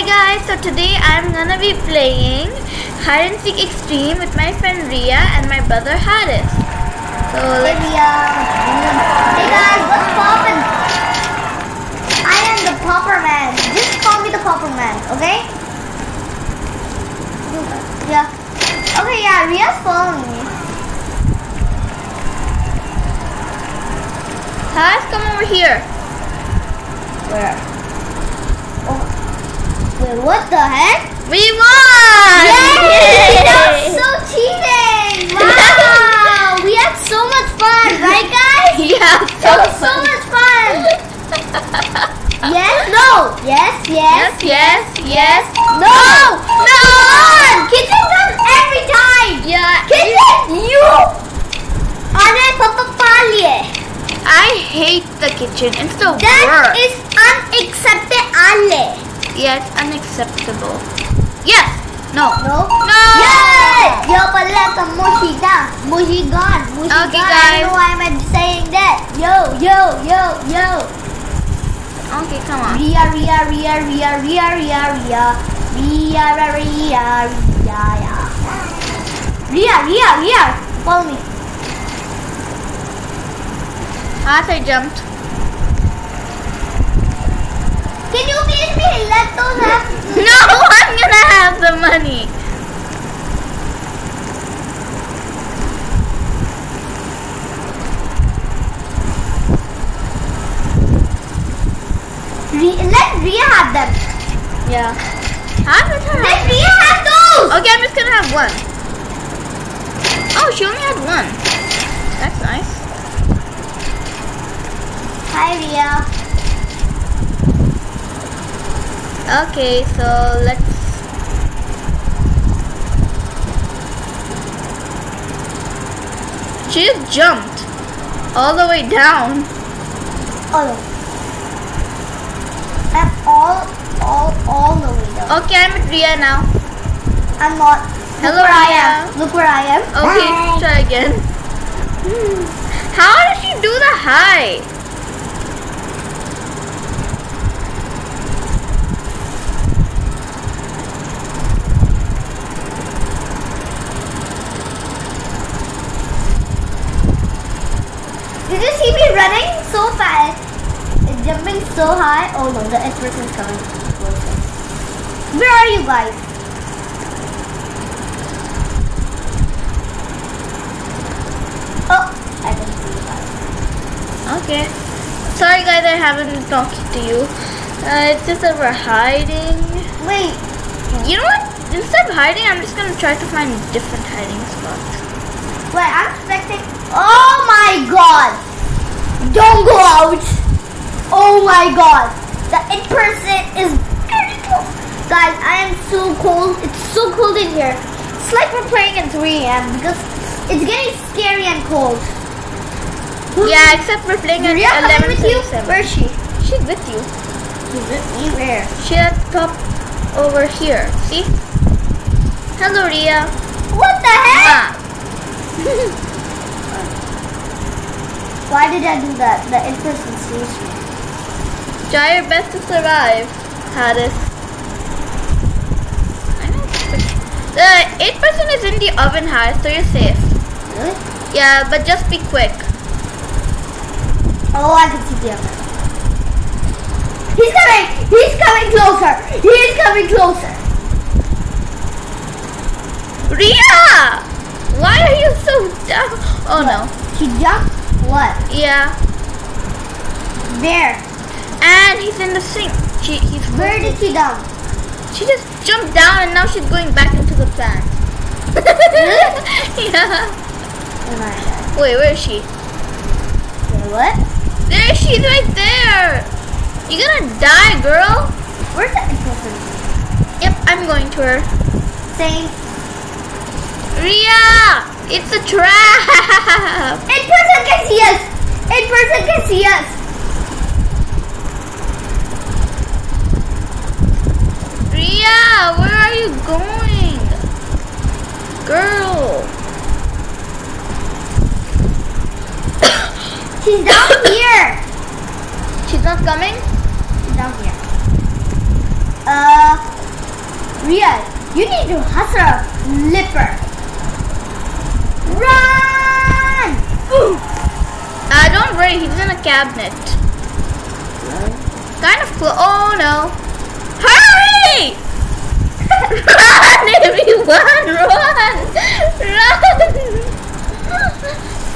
Hi guys, so today I'm gonna be playing Hide and Seek Extreme with my friend Riya and my brother Haris. So Hey, Riya. Hey guys, what's poppin'? I am the Popper Man. Just call me the Popper Man, okay? Yeah. Okay, yeah, Riya's following me. Haris, come over here. Where? What the heck? We won! Yay! That was so cheating! Wow! we had so much fun, right guys? yeah, That was so much fun! yes, no! Yes, yes, Yes, yes, yes. No! No! Come on! Kitchen comes every time! Yeah, Kitchen, you! Ane papapalye. I hate the kitchen. It's the That worst. is unacceptable. It's unacceptable. Yes. No. No? No. Yes! Yo pala ka Mushiga. Mushigan. Mushigan. Okay, I guys. know why I'm saying that. Yo, yo, yo, yo. Okay, come on. Riya, Riya, Riya, Riya, Riya, Riya, Riya. Riya, Riya, Riya, Riya, Riya. Riya, Riya, Riya. Follow me. I jumped. Can you please those have No, I'm gonna have the money. Let Riya have them. Yeah. Did her? Let Riya have those. Okay, I'm just gonna have one. Oh, she only had one. That's nice. Hi, Riya. Okay, so let's. She just jumped all the way down. Oh. I'm all, all, all the way down. Okay, I'm with Riya now. I'm not. Hello, Look where I Riya. am. Look where I am. Okay, try again. How did she do the high? Did you see me running so fast? It's jumping so high. Oh no, the X is coming. Where are you guys? Oh, I can see you guys. Okay. Sorry guys, I haven't talked to you. Uh, it's just that we're hiding. Wait, You know what? Instead of hiding, I'm just gonna try to find different hiding spots. wait, I'm expecting. Oh my god! Don't go! Oh my god! The in person is very close. Guys, I am so cold. It's so cold in here. It's like we're playing at 3 a.m. because it's getting scary and cold. Yeah, except we're playing at Riya coming with you? Where is she? She's with you. She's with me. Where? She at top over here. See? Hello, Riya. What the heck? Ah. Why did I do that? The in person sees me. Try your best to survive, know. The 8% is in the oven, Haris, so you're safe. Really? Yeah, but just be quick. Oh, I can see the other. He's coming! He's coming closer! He's coming closer! Riya! Why are you so down? Oh no. She jumped? What? Yeah. There. And he's in the sink. She, he's Where did she jump? She just jumped down and now she's going back into the plant. yeah. Oh. Wait, where is she? Wait, what? There she's right there. You're gonna die, girl. Where's the person? Yep, I'm going to her. Same. Riya! It's a trap! In person can see us! In person can see us! Where are you going? Girl. She's down here! She's not coming? She's down here. Uh, Riya, You need to hustle a flipper. Run! Uh, don't worry, he's in a cabinet. Kind of close. Oh no. Run, everyone! Run! Run!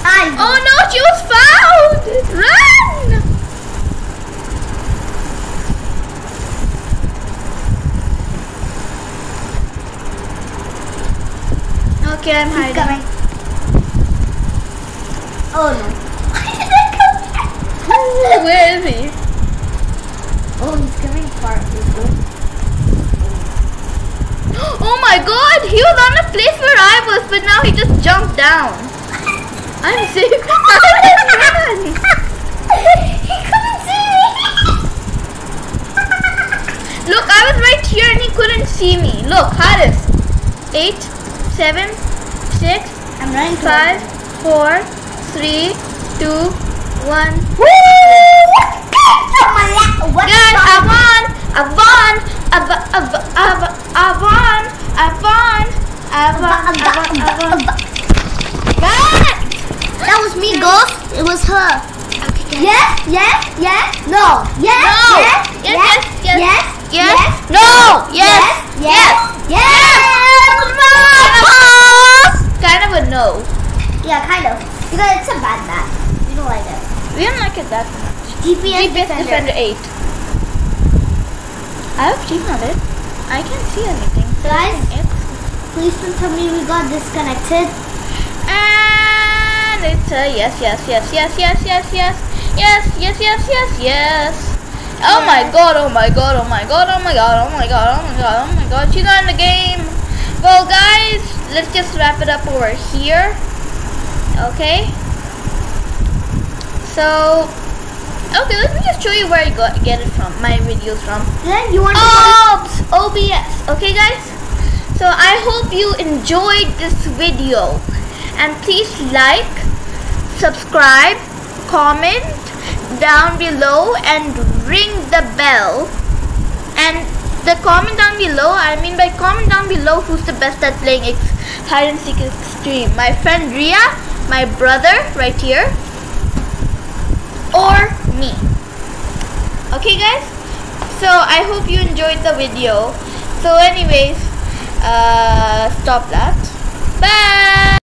I Oh no, she was found! Run! Okay, I'm He's hiding. coming. Oh no. Where is he? oh, he's coming far. He's going. Oh my god, he was on the place where I was, but now he just jumped down. I'm sick. Run! he couldn't see me. Look, I was right here and he couldn't see me. Look, Haris. Eight, seven, six, I'm running five, four, three, two, one. Woo! Guys, I won! I won! I won! I won! I won! I won! I won! I won! Guys! That was me, Ghost. It was her. Yes, yes, yes, no, yes, No. yes, Yes, yes, yes, yes, Yes! No! Yes! yes, yes, Yes! Kind of a no. Yeah, kind of. Because it's a bad map. You don't like it. We don't like it that much. GPS, GPS Defender. Defender 8. I have seen on it. I can't see anything. Guys? Please don't tell me we got disconnected. And it's a yes, yes, yes, yes, yes, yes, yes, yes, yes, yes, yes, yes. Oh my god, oh my god, oh my god, oh my god, oh my god, oh my god, oh my god, she's in the game. Well guys, let's just wrap it up over here. Okay? So, okay, let me just show you where I got get it from, my videos from. Then you want to OBS, OBS. Okay, guys. So I hope you enjoyed this video, and please like, subscribe, comment down below, and ring the bell. And the comment down below, I mean by comment down below, who's the best at playing ex- hide and seek extreme? My friend Riya, my brother right here, or me. Okay, guys. So I hope you enjoyed the video. So anyways, uh, stop that. Bye.